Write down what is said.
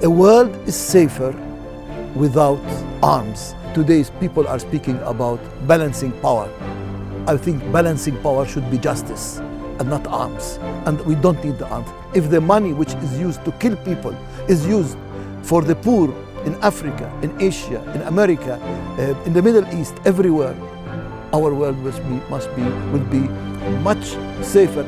A world is safer without arms. Today's people are speaking about balancing power. I think balancing power should be justice and not arms. And we don't need the arms. If the money which is used to kill people is used for the poor in Africa, in Asia, in America, uh, in the Middle East, everywhere, our world must be, must be, will be much safer.